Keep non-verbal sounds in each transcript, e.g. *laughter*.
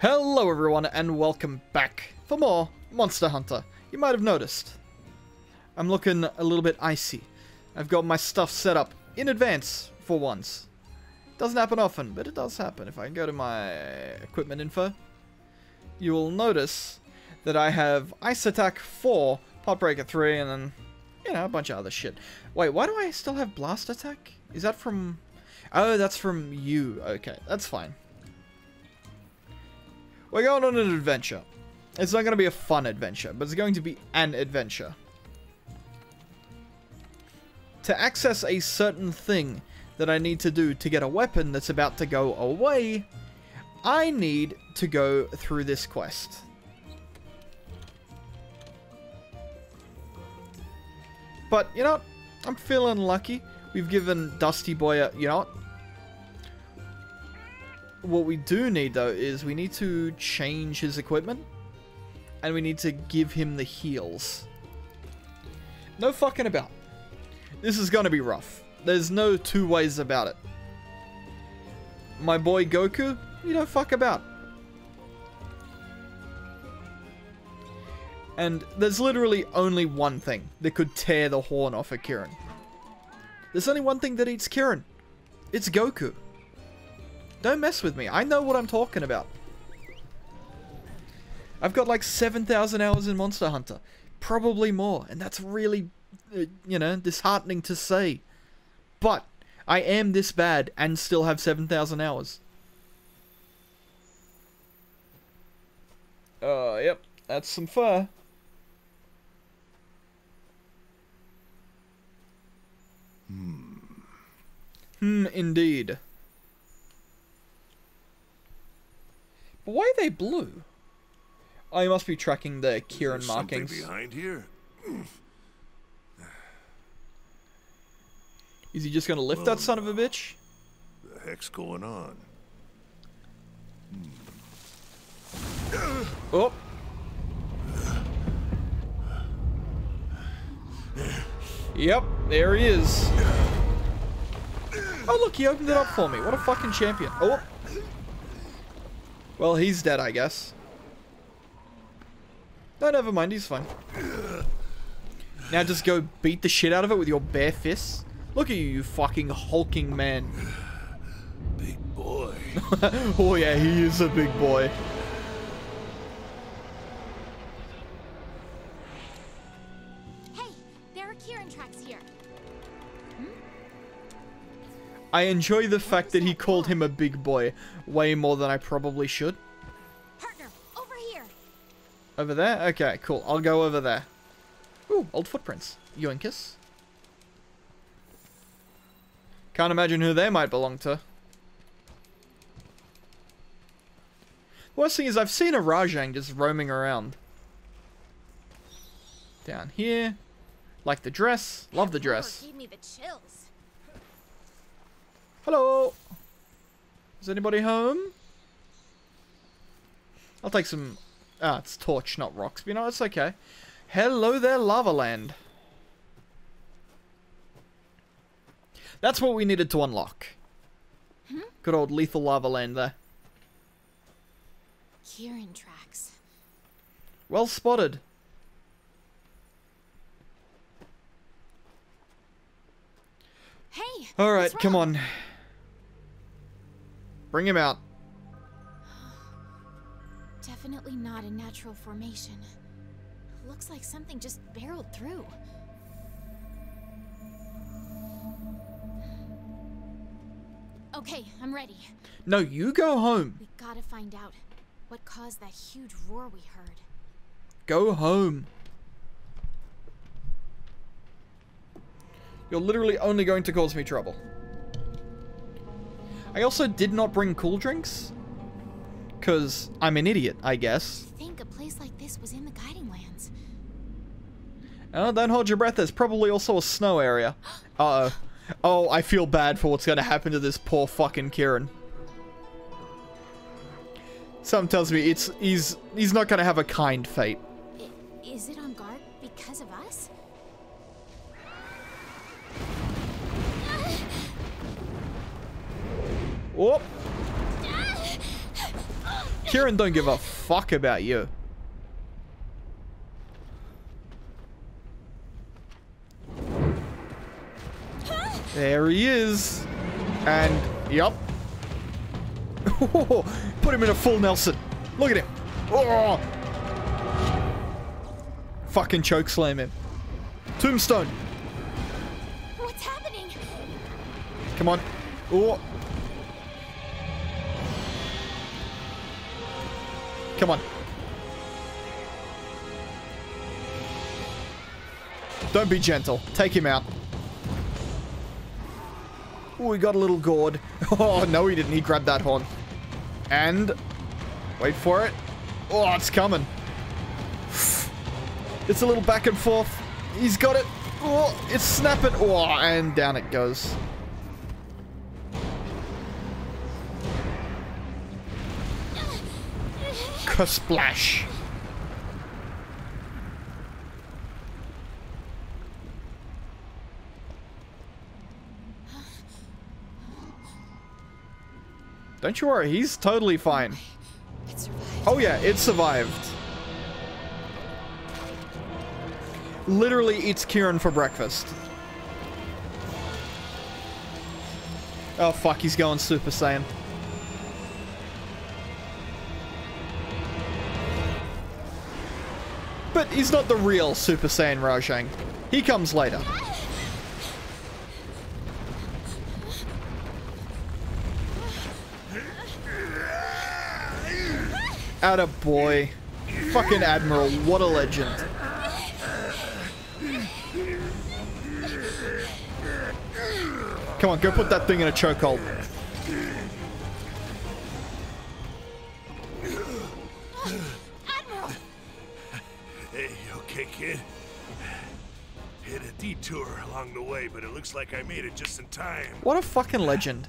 Hello everyone and welcome back for more Monster Hunter. You might have noticed. I'm looking a little bit icy. I've got my stuff set up in advance for once. Doesn't happen often, but it does happen. If I go to my equipment info, you will notice that I have Ice Attack 4, Part Breaker 3, and then, you know, a bunch of other shit. Wait, why do I still have Blast Attack? Is that from... Oh, that's from you. Okay, that's fine. We're going on an adventure. It's not going to be a fun adventure, but it's going to be an adventure. To access a certain thing that I need to do to get a weapon that's about to go away, I need to go through this quest. But, you know, I'm feeling lucky. We've given Dusty Boy a, you know, what we do need though is we need to change his equipment and we need to give him the heals. No fucking about. This is gonna be rough. There's no two ways about it. My boy Goku, you don't fuck about. And there's literally only one thing that could tear the horn off of Kirin. There's only one thing that eats Kirin. It's Goku. Don't mess with me. I know what I'm talking about. I've got like 7,000 hours in Monster Hunter. Probably more. And that's really, uh, you know, disheartening to say. But I am this bad and still have 7,000 hours. Uh, yep. That's some fur. Hmm. Hmm, indeed. But why are they blue? Oh, you must be tracking the Kirin markings. behind here. *sighs* Is he just gonna lift that son of a bitch? The heck's going on? Oh. *sighs* Yep, there he is. Oh look, he opened it up for me. What a fucking champion. Oh. Well, he's dead, I guess. No, never mind, he's fine. Now just go beat the shit out of it with your bare fists. Look at you, you fucking hulking man. Big boy. *laughs* oh yeah, he is a big boy. I enjoy the fact that he called him a big boy way more than I probably should. Partner, over here. Over there? Okay, cool. I'll go over there. Ooh, old footprints. Yoinkus. Can't imagine who they might belong to. Worst thing is I've seen a Rajang just roaming around. Down here. Like the dress. Love the dress. Gave me the chills. Hello. Is anybody home? I'll take some... Ah, it's torch, not rocks. But you know, it's okay. Hello there, Lava Land. That's what we needed to unlock. Good old lethal lava land there. Kirin tracks. Well spotted. Hey. All right, come on. Bring him out. *sighs* Definitely not a natural formation. Looks like something just barreled through. Okay, I'm ready. No, you go home. We gotta find out what caused that huge roar we heard. Go home. You're literally only going to cause me trouble. I also did not bring cool drinks. Because I'm an idiot, I guess. I think a place like this was in the Guiding Lands. Oh, don't hold your breath. There's probably also a snow area. *gasps* Uh-oh. Oh, I feel bad for what's going to happen to this poor fucking Kirin. Something tells me it's he's he's not going to have a kind fate. Is it on guard Whoop. Kirin don't give a fuck about you. There he is. And, yup. *laughs* Put him in a full Nelson. Look at him. Oh. Fucking choke slam him. Tombstone. What's happening? Come on. Oh. Come on. Don't be gentle. Take him out. Ooh, we got a little gourd. *laughs* Oh, no he didn't. He grabbed that horn. And... Wait for it. Oh, it's coming. *sighs* It's a little back and forth. He's got it. Oh, it's snapping. Oh, and down it goes. Splash. Don't you worry, he's totally fine. Oh yeah, it survived. Literally eats Kirin for breakfast. Oh fuck, he's going Super Saiyan. He's not the real Super Saiyan Rajang. He comes later. Atta boy. Fucking Admiral, what a legend. Come on, go put that thing in a chokehold. Detour along the way, but it looks like I made it just in time. What a fucking legend.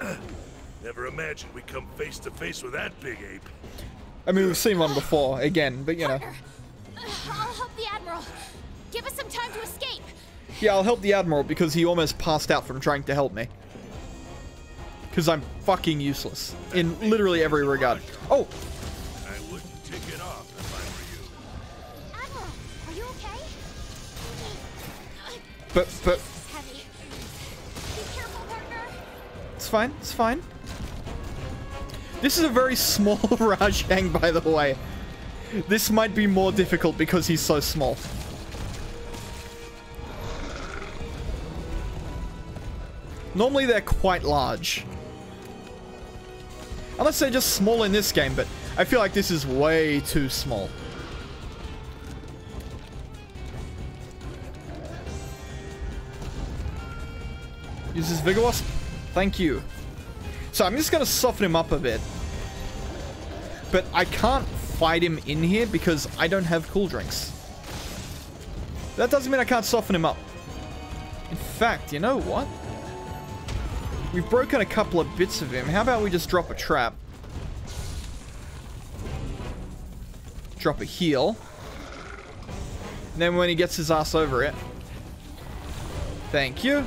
*coughs* Never imagined we'd come face to face with that big ape. I mean, we've seen one before, again, but you know. Partner! I'll help the Admiral. Give us some time to escape. Yeah, I'll help the Admiral because he almost passed out from trying to help me. Because I'm fucking useless. In literally every regard. Oh! But, but, It's fine, it's fine. This is a very small *laughs* Rajang, by the way. This might be more difficult because he's so small. Normally they're quite large. Unless they're just small in this game, but I feel like this is way too small. Uses Vigor Wasp? Thank you. So I'm just going to soften him up a bit. But I can't fight him in here because I don't have cool drinks. That doesn't mean I can't soften him up. In fact, you know what? We've broken a couple of bits of him. How about we just drop a trap? Drop a heal. And then when he gets his ass over it. Thank you.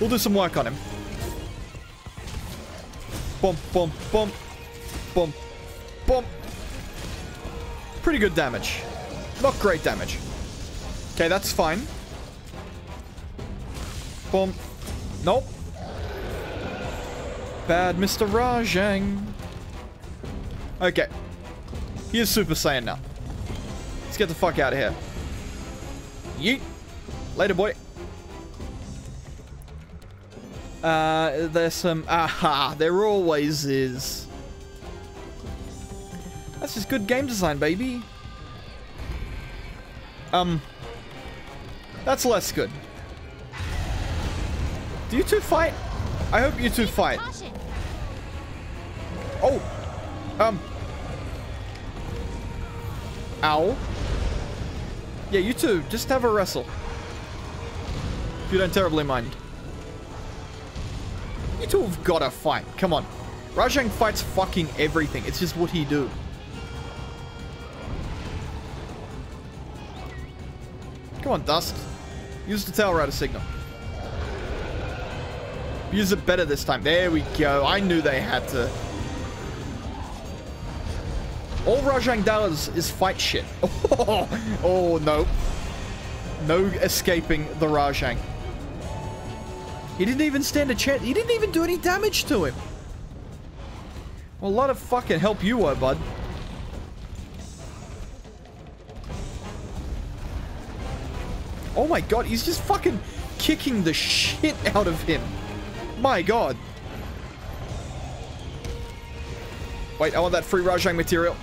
We'll do some work on him. Bump, bump, bump. Bump, bump. Pretty good damage. Not great damage. Okay, that's fine. Bump. Nope. Bad Mr. Rajang. Okay. He is Super Saiyan now. Let's get the fuck out of here. Yeet. Later, boy. Uh, there's some... *laughs* Aha, there always is. That's just good game design, baby. Um... That's less good. Do you two fight? I hope you two fight. Oh! Um... Ow. Yeah, you two, just have a wrestle. If you don't terribly mind. You two have got to fight. Come on. Rajang fights fucking everything. It's just what he do. Come on, Dust. Use the tail rider signal. Use it better this time. There we go. I knew they had to. All Rajang does is fight shit. Oh, *laughs* oh no. No escaping the Rajang. He didn't even stand a chance. He didn't even do any damage to him. Well, a lot of fucking help you were, bud. Oh my god, he's just fucking kicking the shit out of him. My god. Wait, I want that free Rajang material.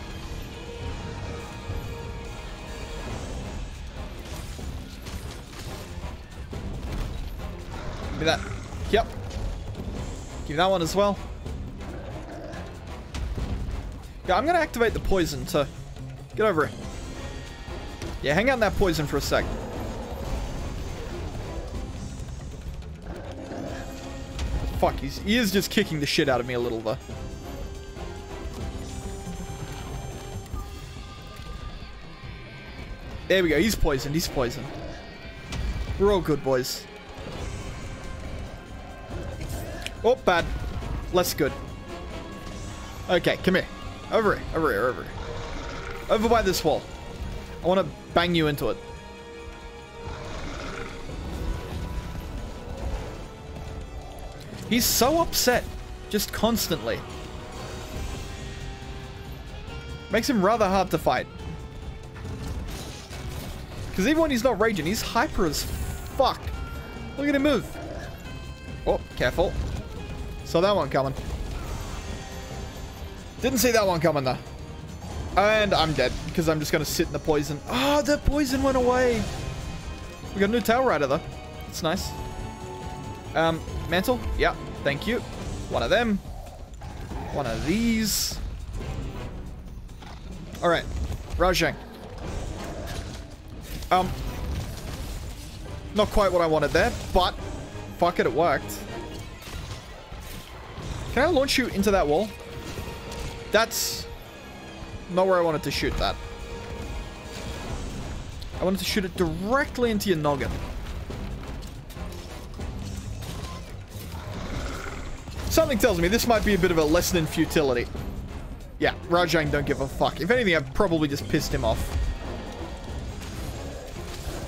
Give me that one as well. Yeah, I'm gonna activate the poison to get over it. Yeah, hang in that poison for a sec. Fuck, he's, he is just kicking the shit out of me a little though. There we go, he's poisoned, he's poisoned. We're all good, boys. Oh, bad. Less good. Okay, come here. Over here, over here, over here. Over by this wall. I want to bang you into it. He's so upset. Just constantly. Makes him rather hard to fight. Because even when he's not raging, he's hyper as fuck. Look at him move. Oh, careful. Saw that one coming. Didn't see that one coming though. And I'm dead because I'm just going to sit in the poison. Oh, the poison went away. We got a new tail rider though. It's nice. Um, mantle? Yeah, thank you. One of them. One of these. Alright, Rajang. Um, not quite what I wanted there, but fuck it, it worked. Can I launch you into that wall? That's not where I wanted to shoot that. I wanted to shoot it directly into your noggin. Something tells me this might be a bit of a lesson in futility. Yeah, Rajang don't give a fuck. If anything, I've probably just pissed him off.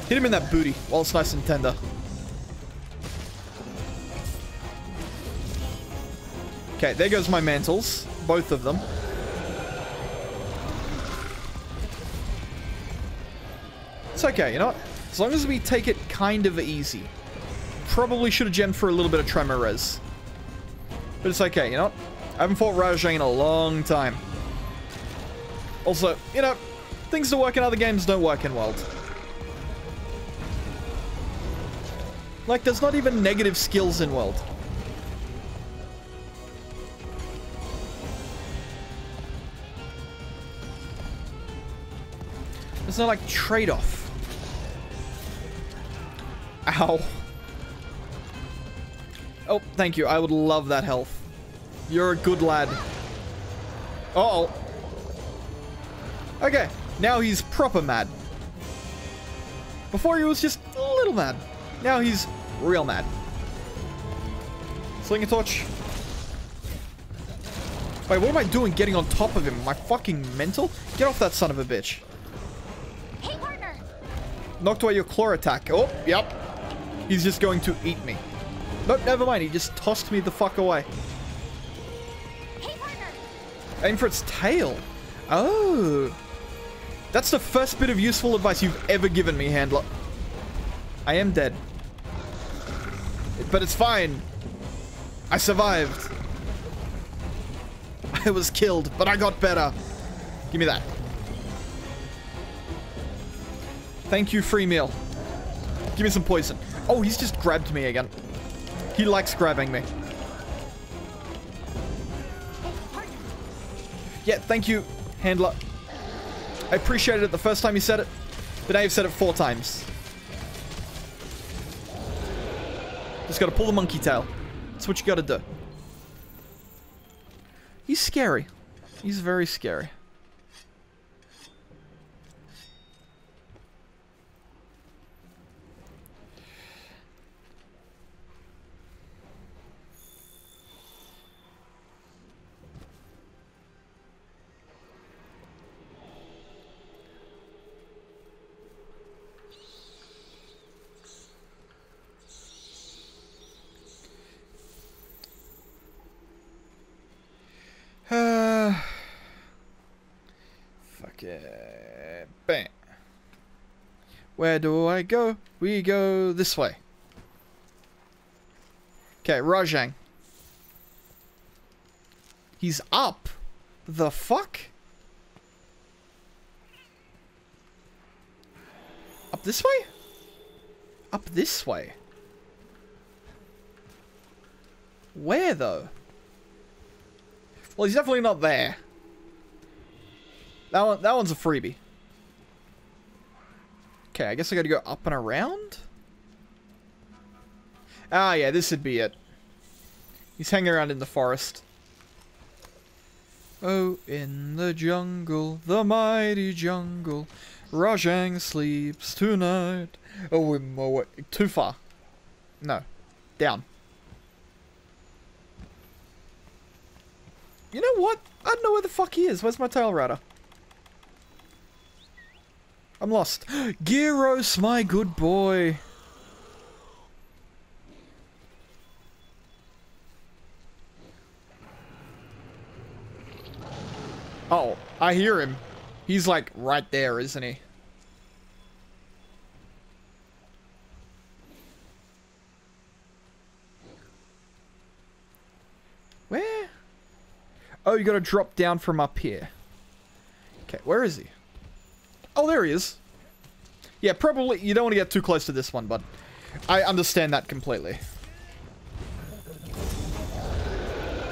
Hit him in that booty while it's nice and tender. Okay, there goes my mantles. Both of them. It's okay, you know what? As long as we take it kind of easy. Probably should have gemmed for a little bit of tremor res. But it's okay, you know what? I haven't fought Rajang in a long time. Also, you know, things that work in other games don't work in World. Like, there's not even negative skills in World. No, like, trade-off. Ow. Oh, thank you. I would love that health. You're a good lad. Uh oh Okay, now he's proper mad. Before he was just a little mad. Now he's real mad. Sling a torch. Wait, what am I doing getting on top of him? Am I fucking mental? Get off that son of a bitch. Knocked away your claw attack. Oh, yep. He's just going to eat me. Nope, never mind. He just tossed me the fuck away. Hey! Aim for its tail. Oh. That's the first bit of useful advice you've ever given me, Handler. I am dead. But it's fine. I survived. *laughs* I was killed, but I got better. Give me that. Thank you, free meal. Give me some poison. Oh, he's just grabbed me again. He likes grabbing me. Yeah, thank you, handler. I appreciated it the first time you said it, but now you've said it four times. Just gotta pull the monkey tail. That's what you gotta do. He's scary. He's very scary. Okay. Bam. Where do I go? We go this way. Okay, Rajang. He's up. The fuck? Up this way? Up this way. Where though? Well, he's definitely not there. That one, that one's a freebie. Okay, I guess I gotta go up and around? Ah, yeah, this would be it. He's hanging around in the forest. Oh, in the jungle, the mighty jungle, Rajang sleeps tonight. Oh, we're more, too far. No, down. You know what? I don't know where the fuck he is. Where's my tail rider? I'm lost. *gasps* Gyros, my good boy. Oh, I hear him. He's like right there, isn't he? Where? Oh, you gotta drop down from up here. Okay, where is he? Oh, there he is. Yeah, probably you don't want to get too close to this one, but I understand that completely.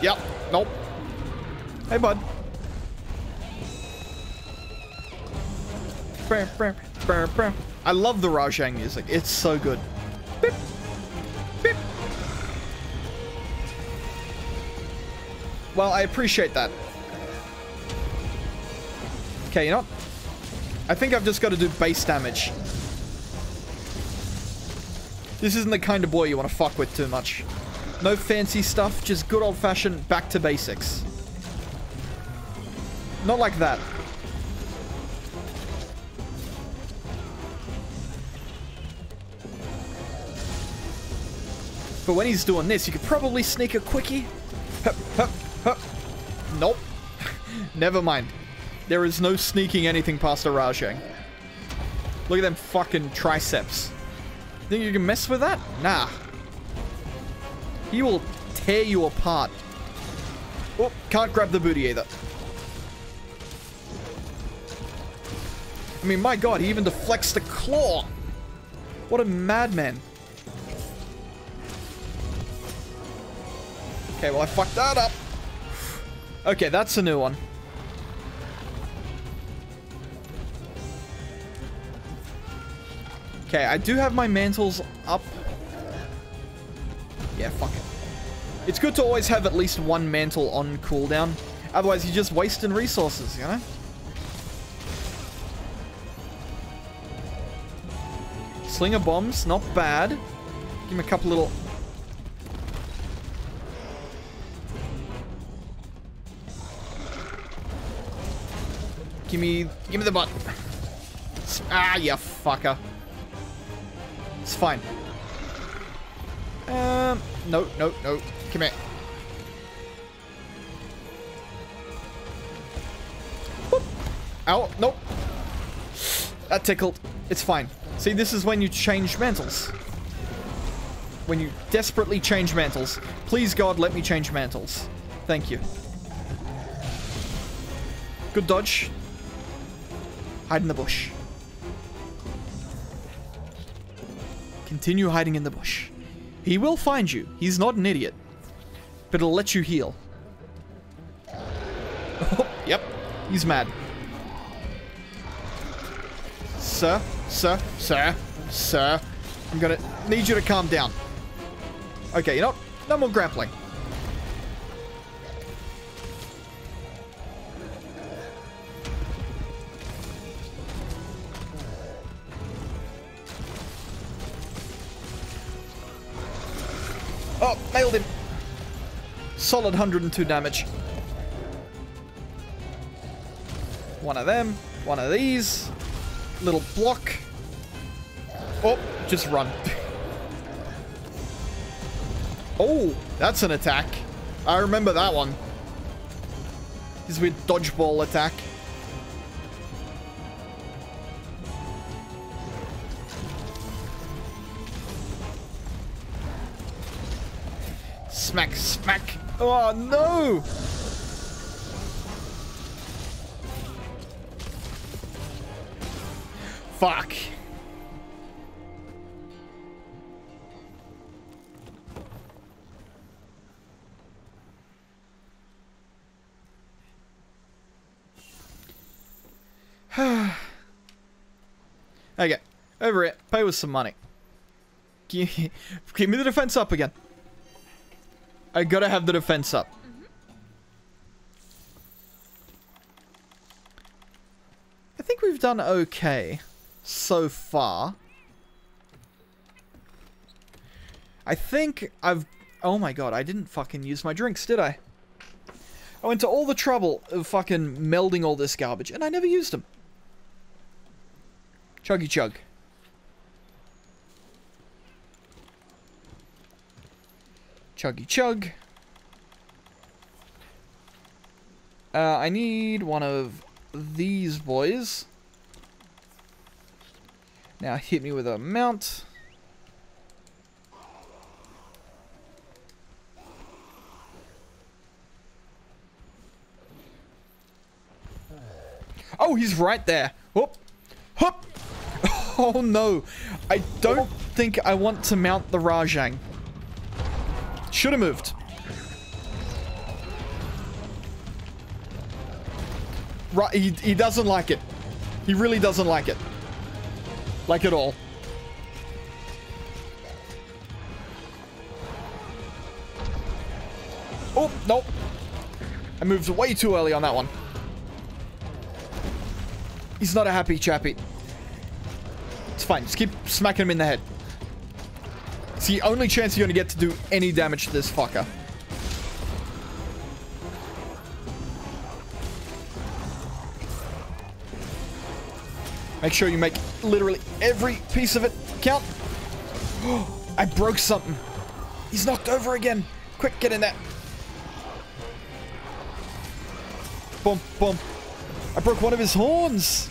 Yep. Nope. Hey, bud. I love the Rajang music. It's so good. Beep. Beep. Well, I appreciate that. Okay, you know what? I think I've just got to do base damage. This isn't the kind of boy you want to fuck with too much. No fancy stuff, just good old-fashioned back to basics. Not like that. But when he's doing this, you could probably sneak a quickie. Hup, hup, hup. Nope. *laughs* Never mind. There is no sneaking anything past a Rajang. Look at them fucking triceps. Think you can mess with that? Nah. He will tear you apart. Oh, can't grab the booty either. I mean, my god, he even deflects the claw. What a madman. Okay, well, I fucked that up. *sighs* Okay, that's a new one. Okay, I do have my mantles up. Yeah, fuck it. It's good to always have at least one mantle on cooldown. Otherwise, you're just wasting resources, you know? Slinger bombs, not bad. Give him a couple little... Give me... Give me the butt. Ah, you fucker. It's fine. Um, no, no, no. Come here. Ow, nope. That tickled. It's fine. See, this is when you change mantles. When you desperately change mantles. Please, God, let me change mantles. Thank you. Good dodge. Hide in the bush. Continue hiding in the bush. He will find you. He's not an idiot. But it'll let you heal. Oh, *laughs* yep. He's mad. Sir, sir, sir, sir. I'm gonna need you to calm down. Okay, you know? No more grappling. Solid 102 damage. One of them. One of these. Little block. Oh, just run. *laughs* oh, that's an attack. I remember that one. His weird dodgeball attack. Oh, no! Fuck. *sighs* okay, over it. Pay with some money. *laughs* Give, me the defense up again. I gotta have the defense up. I think we've done okay so far. I think I've... Oh my god, I didn't fucking use my drinks, did I? I went to all the trouble of fucking melding all this garbage, and I never used them. Chuggy chug. Chuggy chug. Uh, I need one of these boys. Now hit me with a mount. Oh, he's right there. Whoop. Whoop. *laughs* Oh no. I don't think I want to mount the Rajang. Should have moved. Right, he, he doesn't like it. He really doesn't like it. Like at all. Oh, nope. I moved way too early on that one. He's not a happy chappy. It's fine. Just keep smacking him in the head. It's the only chance you're to get to do any damage to this fucker. Make sure you make literally every piece of it count. *gasps* I broke something. He's knocked over again. Quick, get in there. Boom, boom. I broke one of his horns.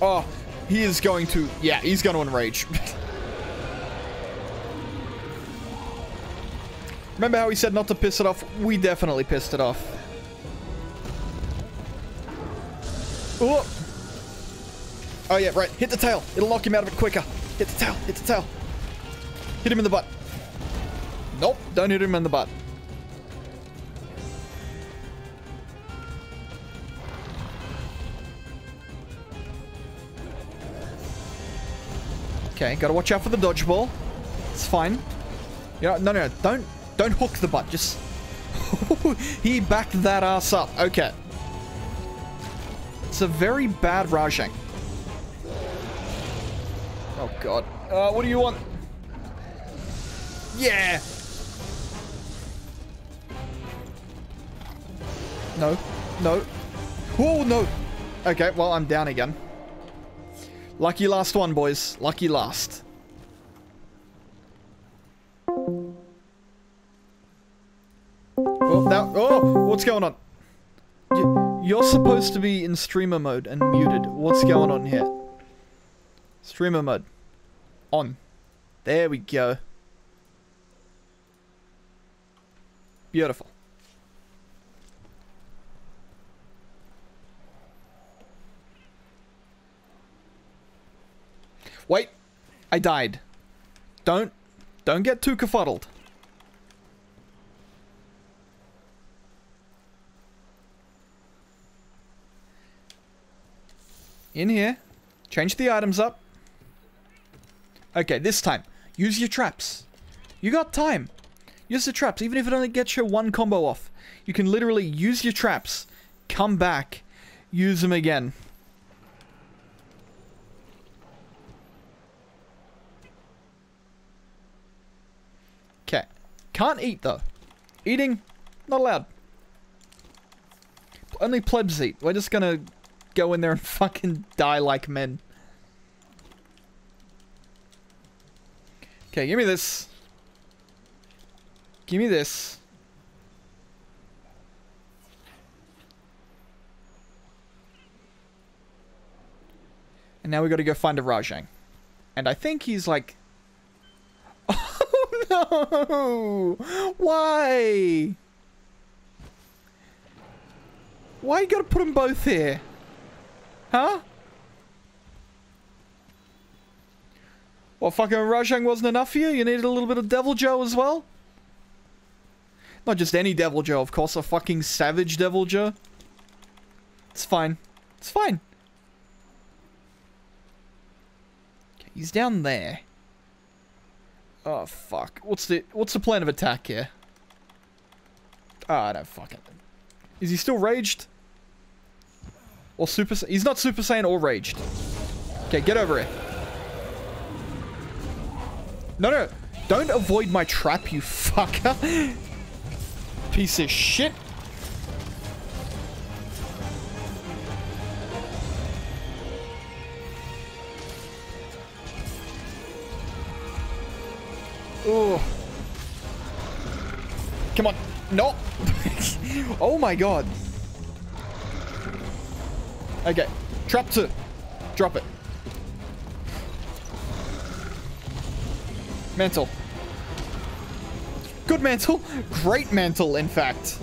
Oh, he is going to... Yeah, he's going to enrage. *laughs* Remember how he said not to piss it off? We definitely pissed it off. Oh! Oh yeah, right. Hit the tail. It'll knock him out of it quicker. Hit the tail. Hit the tail. Hit him in the butt. Nope. Don't hit him in the butt. Okay, gotta watch out for the dodgeball. It's fine. Yeah, no, no, don't, don't hook the butt. Just *laughs* he backed that ass up. Okay. It's a very bad Rajang. Oh god. Uh, what do you want? Yeah. No. No. Oh no. Okay, well I'm down again. Lucky last one, boys. Lucky last. Oh, now, oh, what's going on? You're supposed to be in streamer mode and muted. What's going on here? Streamer mode. On. There we go. Beautiful. Wait. I died. Don't, don't get too kerfuddled. In here. Change the items up. Okay, this time. Use your traps. You got time. Use the traps, even if it only gets you one combo off. You can literally use your traps, come back, use them again. Okay. Can't eat, though. Eating, not allowed. Only plebs eat. We're just gonna go in there and fucking die like men. Okay, give me this. Give me this. And now we gotta go find a Rajang. And I think he's like... *laughs* Oh No! Why? Why you gotta put them both here? Huh? Well, fucking Rajang wasn't enough for you? You needed a little bit of Deviljho as well? Not just any Deviljho, of course, a fucking Savage Deviljho. It's fine. It's fine. Okay, he's down there. Oh, fuck. What's the what's the plan of attack here? Oh, I don't fucking... Is he still raged? Or Super He's not Super Saiyan or raged. Okay, get over it. No, no. Don't avoid my trap, you fucker. *laughs* Piece of shit. Oh. Come on. No. *laughs* oh my god. Okay. Trap two. Drop it. Mantle. Good mantle. *laughs* Great mantle, in fact.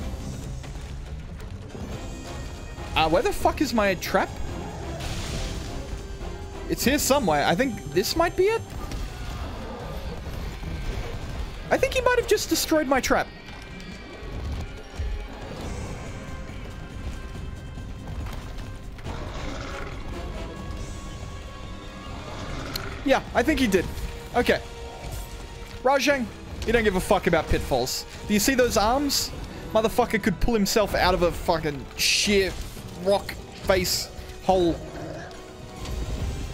Uh, where the fuck is my trap? It's here somewhere. I think this might be it. I think he might have just destroyed my trap. Yeah, I think he did. Okay. Rajang, you don't give a fuck about pitfalls. Do you see those arms? Motherfucker could pull himself out of a fucking sheer rock face hole.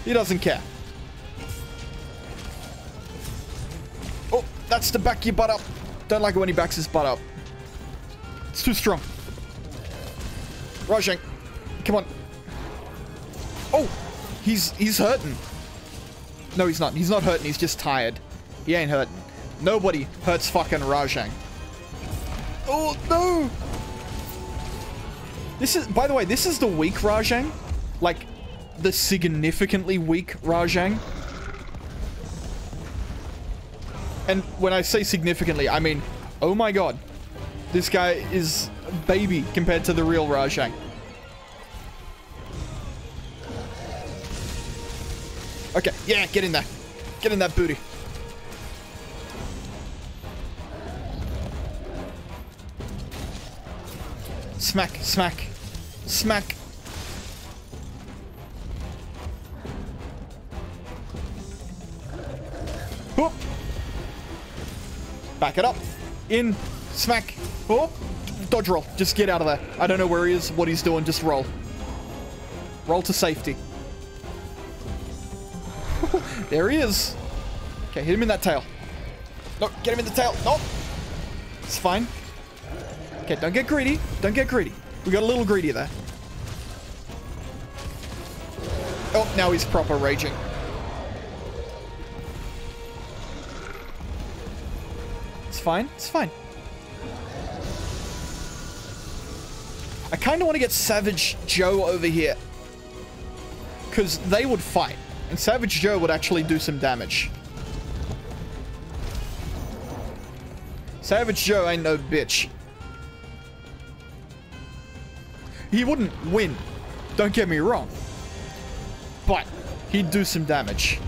He doesn't care. Oh, that's to back your butt up. Don't like it when he backs his butt up. It's too strong. Rajang, come on. Oh, he's he's hurting. No, he's not. He's not hurting. He's just tired. He ain't hurting. Nobody hurts fucking Rajang. Oh, no! This is, by the way, this is the weak Rajang. Like, the significantly weak Rajang. And when I say significantly, I mean, oh my god. This guy is baby compared to the real Rajang. Okay, yeah, get in there. Get in that booty. Smack, smack, smack. Whoop. Back it up. In. Smack. Whoop. Dodge roll. Just get out of there. I don't know where he is, what he's doing. Just roll. Roll to safety. There he is. Okay, hit him in that tail. No, get him in the tail. No. It's fine. Okay, don't get greedy. Don't get greedy. We got a little greedy there. Oh, now he's proper raging. It's fine. It's fine. I kind of want to get Savage Joe over here. Because they would fight. And Savage Joe would actually do some damage. Savage Joe ain't no bitch. He wouldn't win. Don't get me wrong. But he'd do some damage.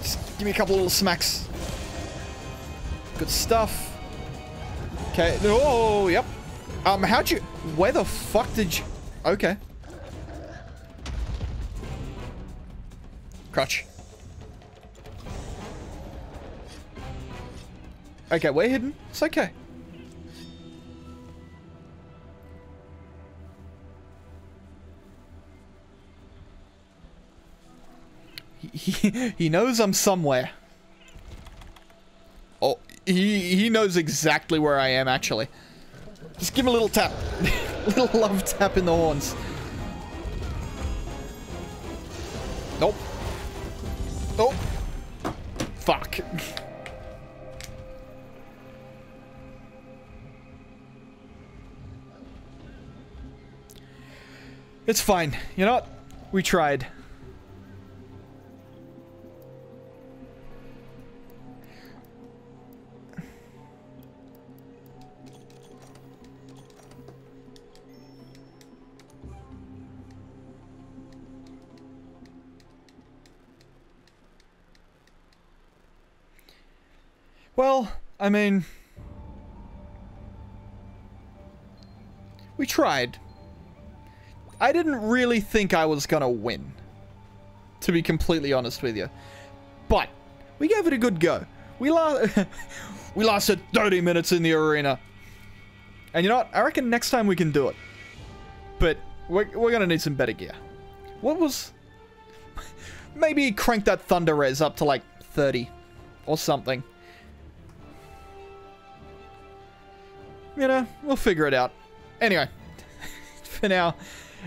Just give me a couple little smacks. Good stuff. Okay. Oh, yep. Um, how'd you... Where the fuck did you... Okay. Crutch. Okay, we're hidden. It's okay. He, *laughs* he knows I'm somewhere. Oh, he, he knows exactly where I am, actually. Just give him a little tap. *laughs* little love tap in the horns. Nope. Fuck. It's fine. You know what? We tried. Well, I mean... We tried. I didn't really think I was gonna win. To be completely honest with you. But, we gave it a good go. We, la *laughs* we lasted 30 minutes in the arena. And you know what? I reckon next time we can do it. But, we're, we're gonna need some better gear. What was... *laughs* Maybe crank that Thunder Res up to like 30 or something. You know, we'll figure it out. Anyway, *laughs* for now,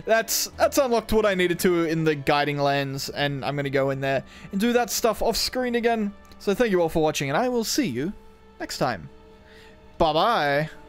that's that's unlocked what I needed to in the Guiding Lands, and I'm going to go in there and do that stuff off screen again. So thank you all for watching, and I will see you next time. Bye-bye.